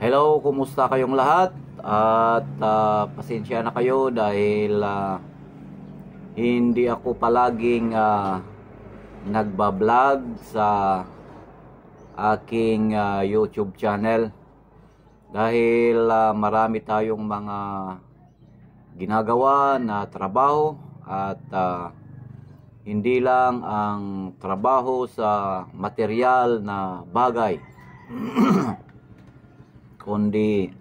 Hello, kumusta kayong lahat? At ah, pasensya na kayo dahil ah, hindi ako palaging ah, nagbablog sa aking ah, YouTube channel dahil ah, marami tayong mga ginagawa na trabaho at ah, hindi lang ang trabaho sa material na bagay kundi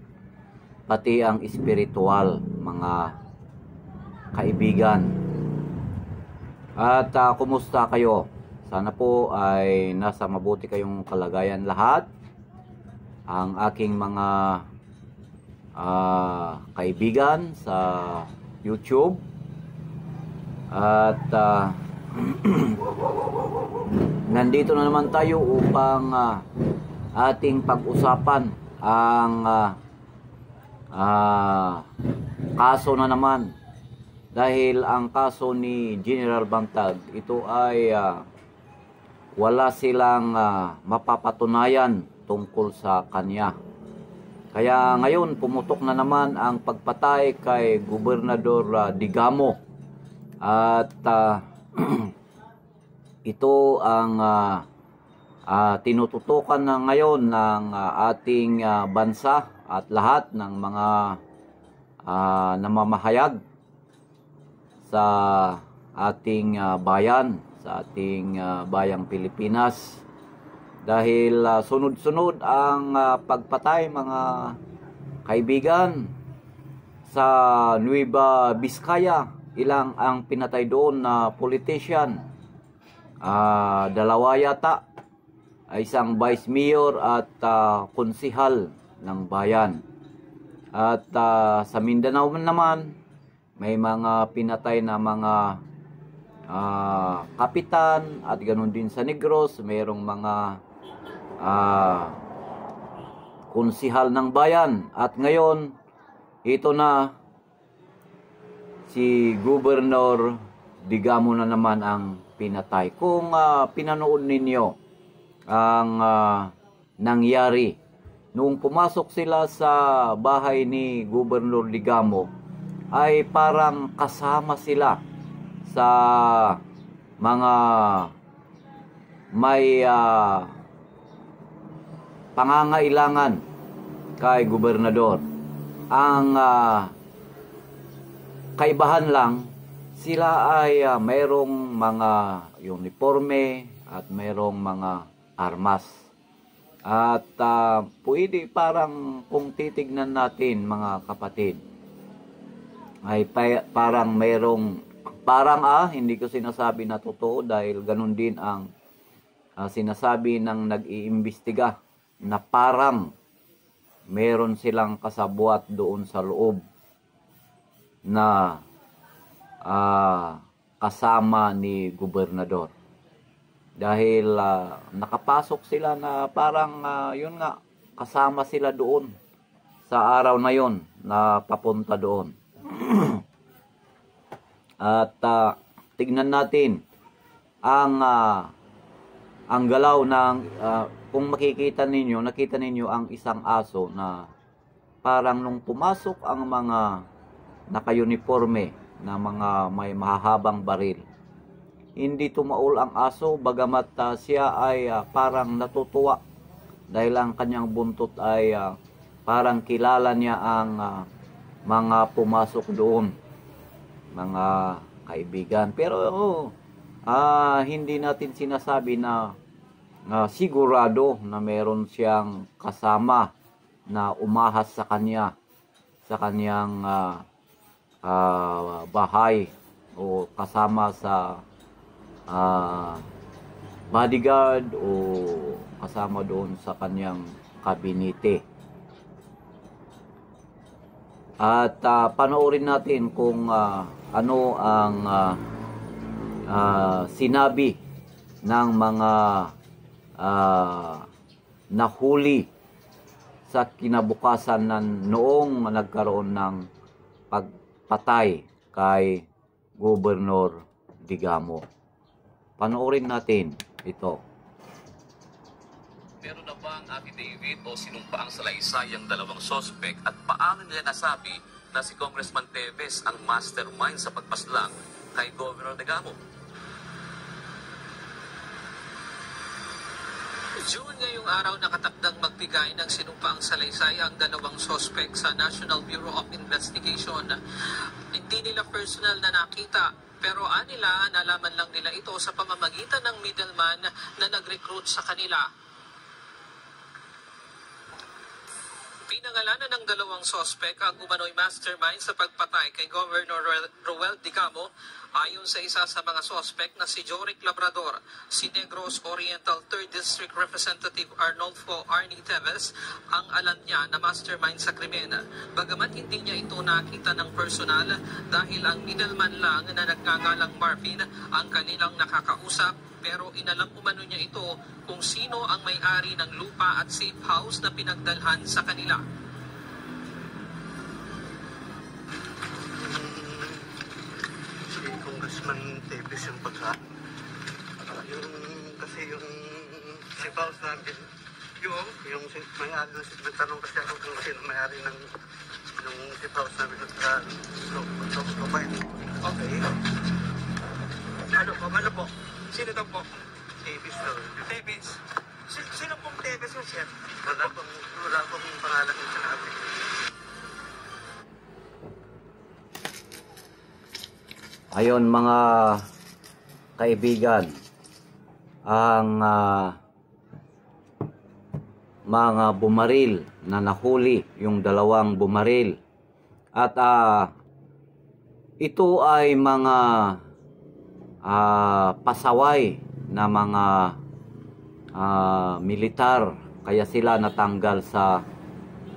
pati ang espiritual mga kaibigan. At ah, kumusta kayo? Sana po ay nasa mabuti kayong kalagayan lahat. Ang aking mga ah, kaibigan sa YouTube. At ah, nandito na naman tayo upang ah, ating pag-usapan ang ah, ah, kaso na naman dahil ang kaso ni General Bantag ito ay ah, wala silang ah, mapapatunayan tungkol sa kanya. Kaya ngayon pumutok na naman ang pagpatay kay Gobernador ah, Digamo at ah, ito ang ah, ah, tinututukan na ngayon ng ah, ating ah, bansa at lahat ng mga ah, namamahayag sa ating ah, bayan, sa ating ah, bayang Pilipinas. Dahil ah, sunod-sunod ang ah, pagpatay mga kaibigan sa Nueva Vizcaya, ilang ang pinatay doon na politician. Ah, dalawa yata ay isang vice mayor at ah, konsihal ng bayan. At ah, sa Mindanao naman, may mga pinatay na mga ah, kapitan at ganoon din sa Negros, mayroong mga ah, konsihal ng bayan. At ngayon, ito na si Governor Digamo na naman ang pinatay. Kung ah, pinanood ninyo ang ah, nangyari nung pumasok sila sa bahay ni Governor Digamo ay parang kasama sila sa mga may ah, pangangailangan kay gobernador. Ang ah, kaibahan lang sila ay ah, mayroong mga uniforme at mayroong mga armas. At ah, pwede parang kung titignan natin mga kapatid, ay pa- parang mayroong, parang ah, hindi ko sinasabi na totoo dahil ganun din ang ah, sinasabi ng nag-iimbestiga na parang meron silang kasabwat doon sa loob na ah, kasama ni gobernador. Dahil ah, nakapasok sila na parang ah, yun nga kasama sila doon sa araw na yon na papunta doon. At ah, tignan natin ang ah, ang galaw ng ah, kung makikita ninyo, nakita ninyo ang isang aso na parang nung pumasok ang mga naka-uniforme na mga may mahahabang baril. Hindi tumaol ang aso bagamat ah, siya ay ah, parang natutuwa dahil ang kanyang buntot ay ah, parang kilala niya ang ah, mga pumasok doon mga kaibigan. Pero oh, ah, hindi natin sinasabi na ah, sigurado na meron siyang kasama na umahas sa kanya sa kanyang ah, ah, bahay o kasama sa ah, bodyguard o kasama doon sa kanyang kabinete. At ah, panoorin natin kung ah, ano ang ah, ah, sinabi ng mga ah, nahuli sa kinabukasan ng noong nagkaroon ng pagpatay kay Gobernador Digamo. Panoorin natin ito. Meron na ba ang affidavit o sinumpaang salaysay ang dalawang sospek at paano nila nasabi na si Congressman Teves ang mastermind sa pagpaslang kay Governor Degamo? June ngayong araw nakatakdang magbigay ng sinumpaang salaysay ang dalawang sospek sa National Bureau of Investigation. Hindi nila personal na nakita pero anila nalaman lang nila ito sa pamamagitan ng middleman na nag-recruit sa kanila. Pinangalanan ng dalawang sospek ang umano'y mastermind sa pagpatay kay Governor Roel- Digamo ayon sa isa sa mga sospek na si Joric Labrador, si Negros Oriental 3rd District Representative Arnolfo Arnie Teves ang alam niya na mastermind sa krimen. Bagamat hindi niya ito nakita ng personal dahil ang middleman lang na nagkagalang Marvin ang kanilang nakakausap pero inalam umano niya ito kung sino ang may-ari ng lupa at safe house na pinagdalhan sa kanila. Congressman Davis yung pagka yung kasi yung si Paus namin yung yung si, may ari nagtanong kasi ako kung sino may ari ng yung si Paus namin so, so, Okay. Ano po? Ano po? Sino daw po? Davis daw Davis. Si- sino pong Davis mo, sir? wala pong wala pong pangalan yung sinabi Ayon mga kaibigan, ang ah, mga bumaril na nahuli, yung dalawang bumaril. At ah, ito ay mga ah, pasaway na mga ah, militar kaya sila natanggal sa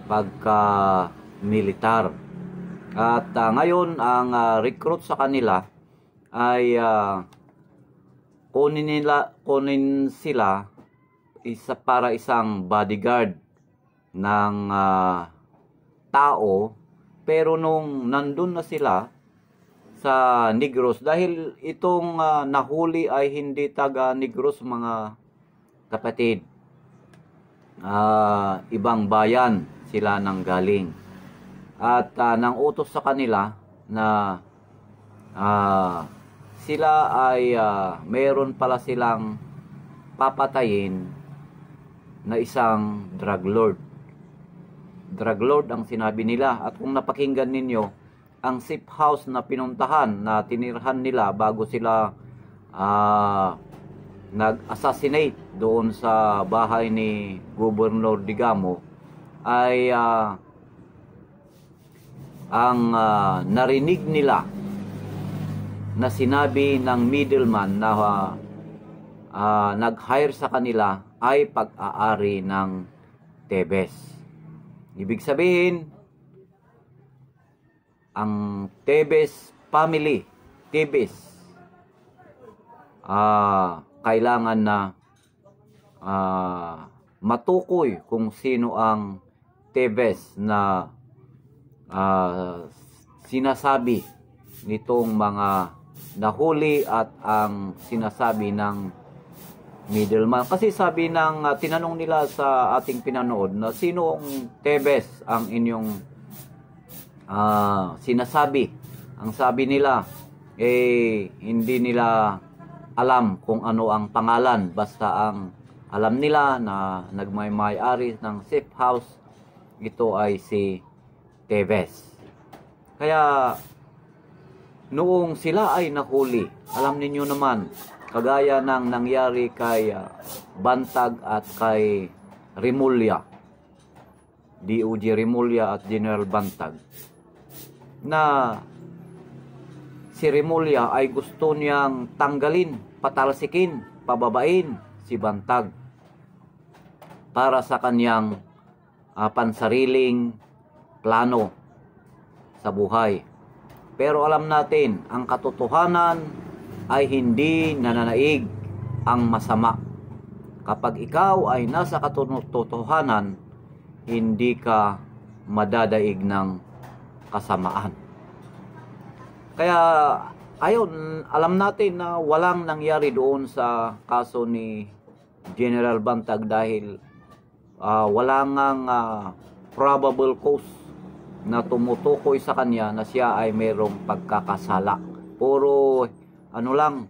pagka-militar. At ah, ngayon ang ah, recruit sa kanila ay ah, kunin nila kunin sila isa para isang bodyguard ng ah, tao. Pero nung nandun na sila sa Negros dahil itong ah, nahuli ay hindi taga Negros mga kapatid. Ah, ibang bayan sila nang galing at ah, nang utos sa kanila na ah, sila ay ah, mayroon pala silang papatayin na isang drug lord. Drug lord ang sinabi nila at kung napakinggan ninyo ang safe house na pinuntahan na tinirhan nila bago sila ah, nag-assassinate doon sa bahay ni Governor Digamo ay ah, ang ah, narinig nila na sinabi ng middleman na ah, ah, nag-hire sa kanila ay pag-aari ng Tebes. Ibig sabihin, ang Tebes family, Tebes, ah, kailangan na ah, matukoy kung sino ang Tebes na ah, sinasabi nitong mga nahuli at ang sinasabi ng middleman. Kasi sabi ng ah, tinanong nila sa ating pinanood na sino ang Tebes ang inyong ah, sinasabi. Ang sabi nila eh hindi nila alam kung ano ang pangalan basta ang alam nila na nagmay-may-ari ng safe house ito ay si Tevez. Kaya noong sila ay nahuli, alam ninyo naman, kagaya ng nangyari kay ah, Bantag at kay Rimulya, DOJ Rimulya at General Bantag, na si Rimulya ay gusto niyang tanggalin, patalsikin, pababain si Bantag para sa kanyang ah, pansariling plano sa buhay. Pero alam natin, ang katotohanan ay hindi nananaig ang masama. Kapag ikaw ay nasa katotohanan, hindi ka madadaig ng kasamaan. Kaya ayon, alam natin na walang nangyari doon sa kaso ni General Bantag dahil ah, wala ngang ah, probable cause na tumutukoy sa kanya na siya ay mayroong pagkakasala. Puro ano lang,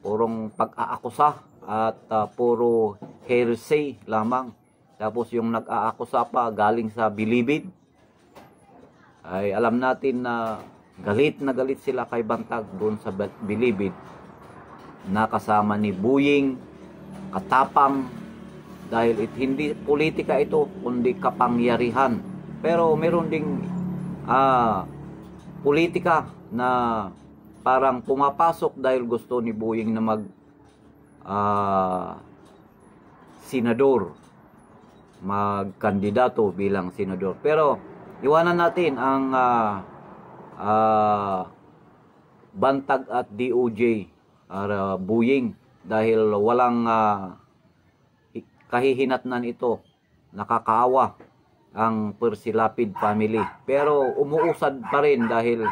purong pag-aakusa at ah, puro hearsay lamang. Tapos yung nag-aakusa pa galing sa bilibid. Ay alam natin na galit na galit sila kay Bantag doon sa bilibid na kasama ni Buying, Katapang, dahil it, hindi politika ito, kundi kapangyarihan. Pero meron ding ah, politika na parang pumapasok dahil gusto ni Buying na mag ah, senador, magkandidato bilang senador. Pero iwanan natin ang ah, ah, bantag at DOJ ara Buying dahil walang hi- kahihinatnan ito nakakaawa ang Persilapid family pero umuusad pa rin dahil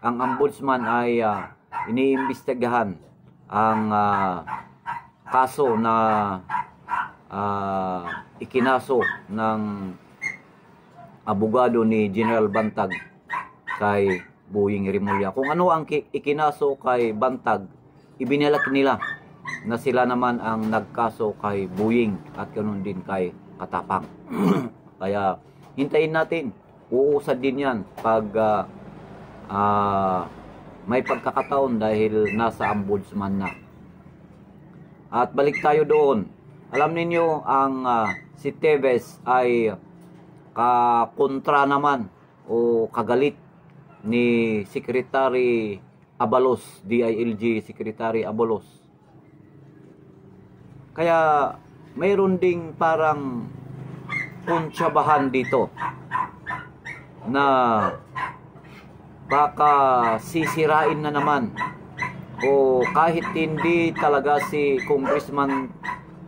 ang ombudsman ay ah, iniimbestigahan ang ah, kaso na ah, ikinaso ng abogado ni General Bantag kay Buying Rimulya. Kung ano ang ki- ikinaso kay Bantag, ibinalak nila na sila naman ang nagkaso kay Buying at ganoon din kay Katapang. Kaya hintayin natin. Uusad din yan pag ah, ah, may pagkakataon dahil nasa ombudsman na. At balik tayo doon. Alam ninyo ang ah, si Tevez ay kakontra naman o kagalit ni Secretary Abalos, DILG Secretary Abalos. Kaya mayroon ding parang kuntsabahan dito na baka sisirain na naman. O kahit hindi talaga si Congressman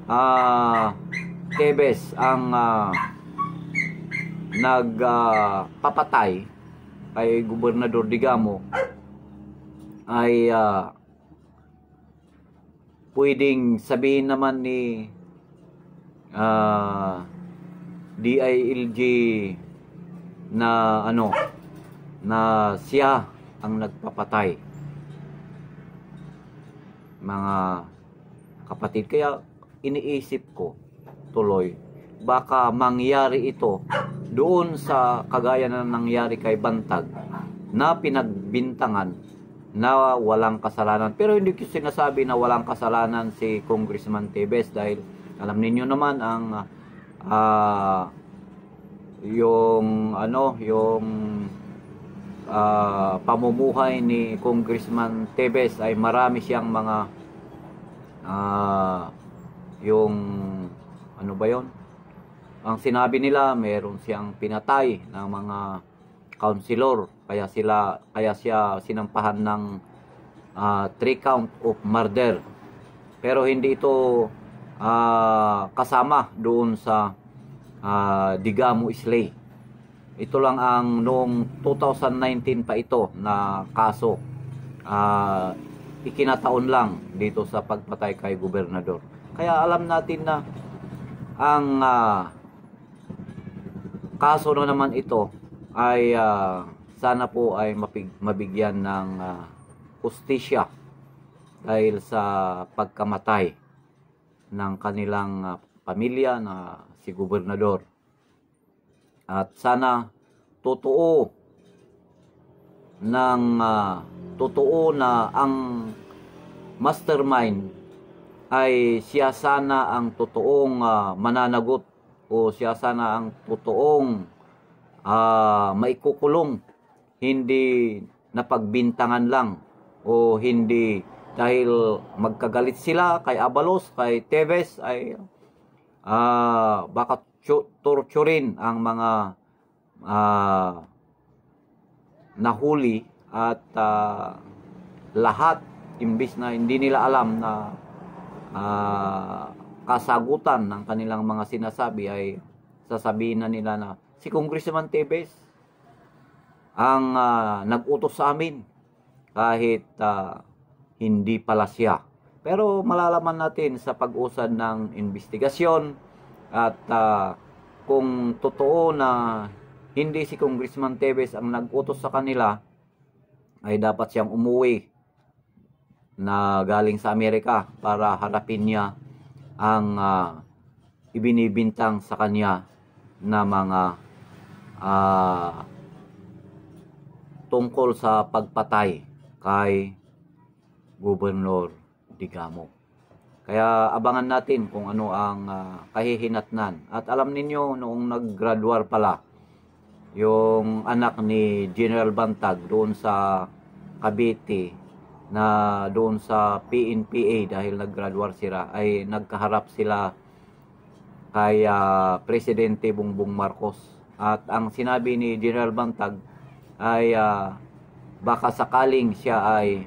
ah Tevez ang ah, nagpapatay kay Gobernador Digamo ay ah, pwedeng sabihin naman ni ah, DILG na ano na siya ang nagpapatay mga kapatid kaya iniisip ko tuloy baka mangyari ito doon sa kagaya na nangyari kay Bantag na pinagbintangan na walang kasalanan. Pero hindi ko sinasabi na walang kasalanan si Congressman Tevez dahil alam ninyo naman ang ah, yung ano yung ah, pamumuhay ni Congressman Tevez ay marami siyang mga ah, yung ano ba yon ang sinabi nila meron siyang pinatay ng mga councilor kaya sila kaya siya sinampahan ng ah, three count of murder. Pero hindi ito ah, kasama doon sa ah, Digamo Islay. Ito lang ang noong 2019 pa ito na kaso. Ah, ikinataon lang dito sa pagpatay kay gobernador. Kaya alam natin na ang ah, kaso na naman ito ay ah, sana po ay mapig- mabigyan ng ah, hustisya dahil sa pagkamatay ng kanilang ah, pamilya na si gobernador. At sana totoo ng ah, totoo na ang mastermind ay siya sana ang totoong ah, mananagot o siya sana ang totoong ah, maikukulong hindi napagbintangan lang o hindi dahil magkagalit sila kay Abalos, kay Teves ay ah, baka tu- torturin ang mga ah, nahuli at ah, lahat. Imbis na hindi nila alam na ah, kasagutan ng kanilang mga sinasabi ay sasabihin na nila na si Congressman Tevez ang ah, nag-utos sa amin kahit ah, hindi pala siya. Pero malalaman natin sa pag-usad ng investigasyon at ah, kung totoo na hindi si Congressman Teves ang nag-utos sa kanila, ay dapat siyang umuwi na galing sa Amerika para harapin niya ang ah, ibinibintang sa kanya na mga ah, tungkol sa pagpatay kay Gobernador Digamo. Kaya abangan natin kung ano ang ah, kahihinatnan. At alam ninyo, noong nag-graduar pala, yung anak ni General Bantag doon sa Cavite na doon sa PNPA dahil nag-graduar sila ay nagkaharap sila kay ah, Presidente Bongbong Marcos. At ang sinabi ni General Bantag ay ah, baka sakaling siya ay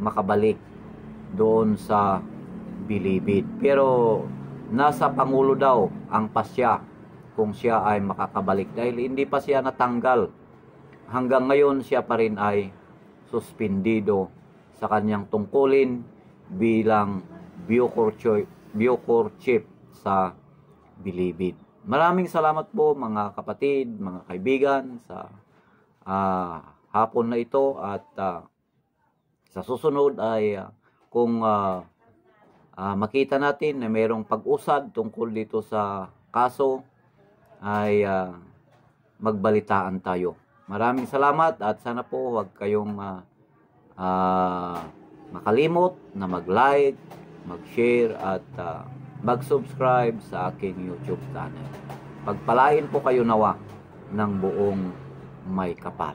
makabalik doon sa Bilibid. Pero nasa Pangulo daw ang pasya kung siya ay makakabalik dahil hindi pa siya natanggal. Hanggang ngayon siya pa rin ay suspendido sa kanyang tungkulin bilang Bucor Chief, sa Bilibid. Maraming salamat po mga kapatid, mga kaibigan sa ah, hapon na ito at ah, sa susunod ay ah, kung ah, ah, makita natin na mayroong pag-usad tungkol dito sa kaso ay ah, magbalitaan tayo. Maraming salamat at sana po huwag kayong ah, ah, makalimot na mag-like, mag-share at ah, mag-subscribe sa aking YouTube channel. Pagpalain po kayo nawa ng buong may kapal.